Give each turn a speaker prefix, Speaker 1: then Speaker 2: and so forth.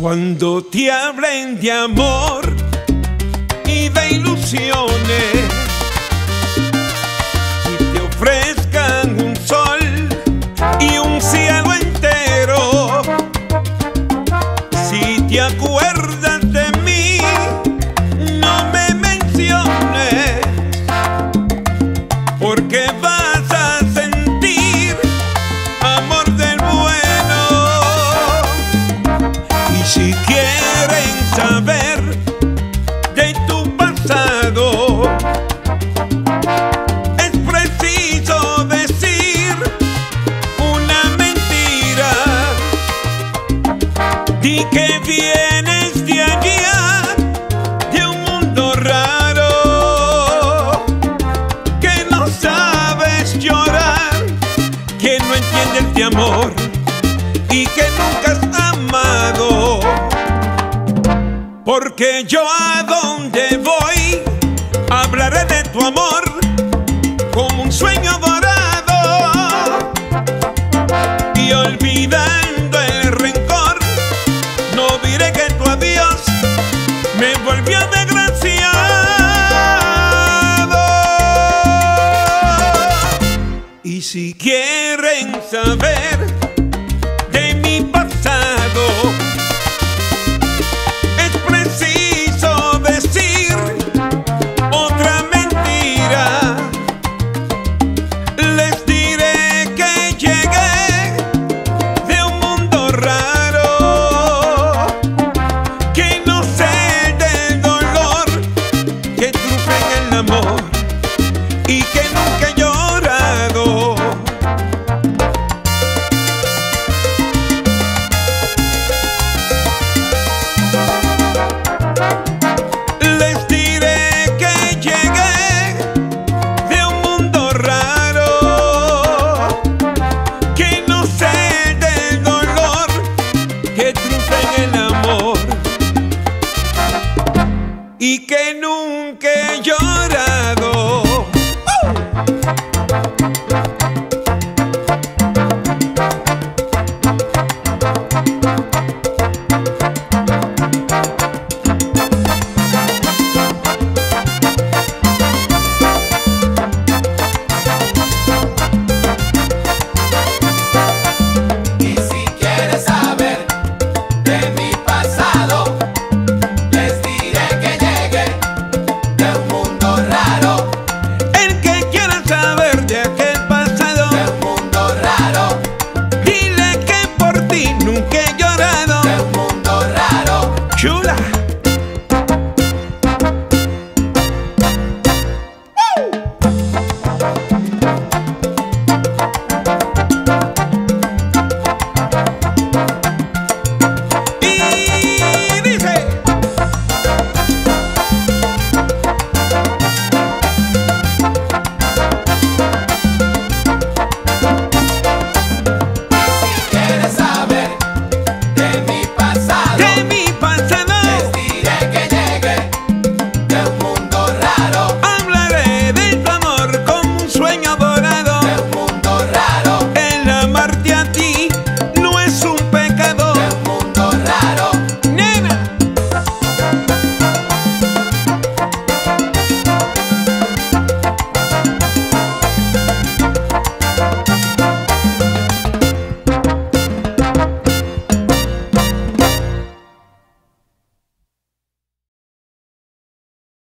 Speaker 1: Cuando te hablen de amor y de ilusión. Di que vienes de allá, de un mundo raro, que no sabes llorar, que no entiende este amor y que nunca has amado. Porque yo a donde voy hablaré de tu amor. si quieren saber que nunca